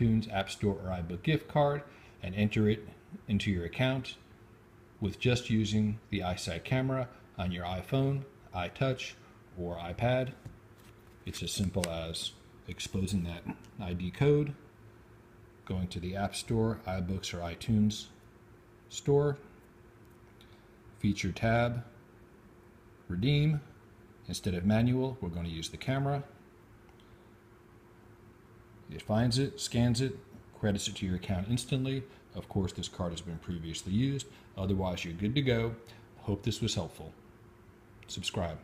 iTunes, App Store, or iBook gift card and enter it into your account with just using the iSight camera on your iPhone, iTouch, or iPad. It's as simple as exposing that ID code, going to the App Store, iBooks, or iTunes store, feature tab, redeem. Instead of manual, we're going to use the camera. It finds it, scans it, credits it to your account instantly. Of course, this card has been previously used. Otherwise, you're good to go. Hope this was helpful. Subscribe.